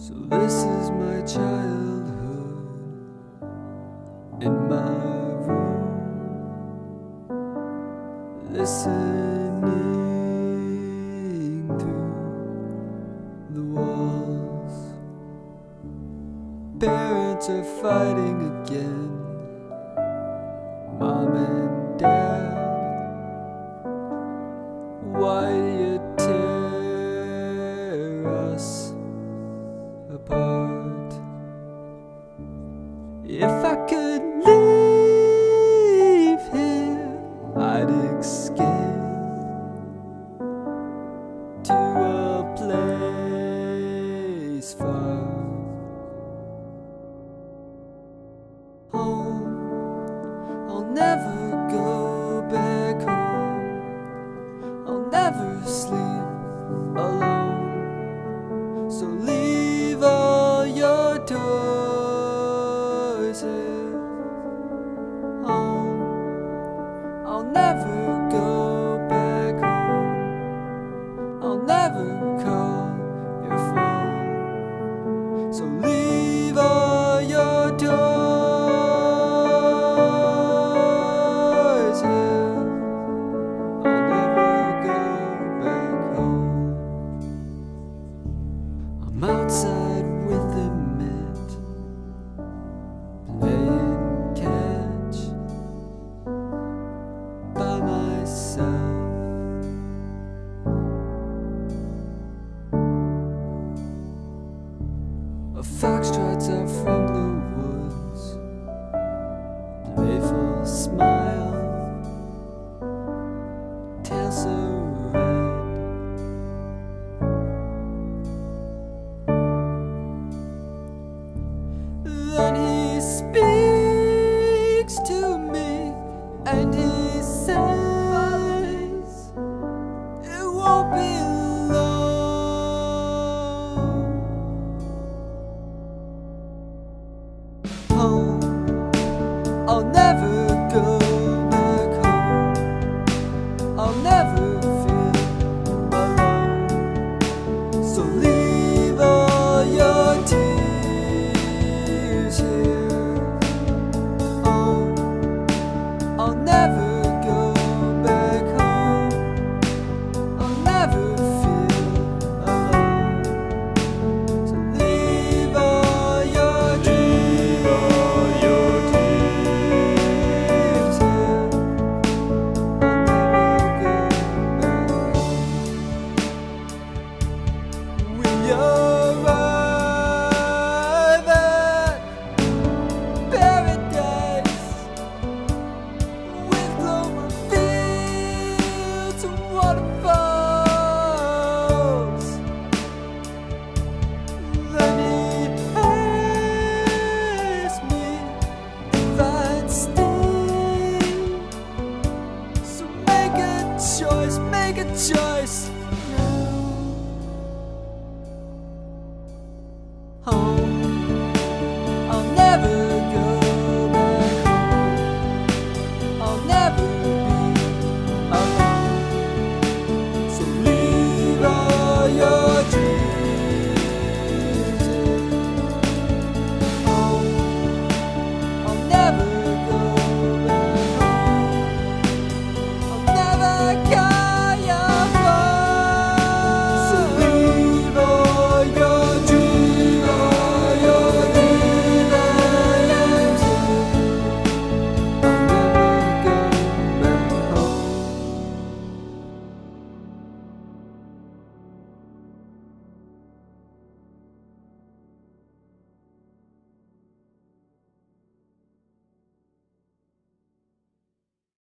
So this is my childhood in my room, listening through the walls. Parents are fighting again, mom and dad. Why If I could leave here, I'd escape to a place far home. I'll never go A fox trots out from the woods, playful smile, tail so red. Then he speaks to me and he says, It won't be So leave all your tears here. Oh, I'll never So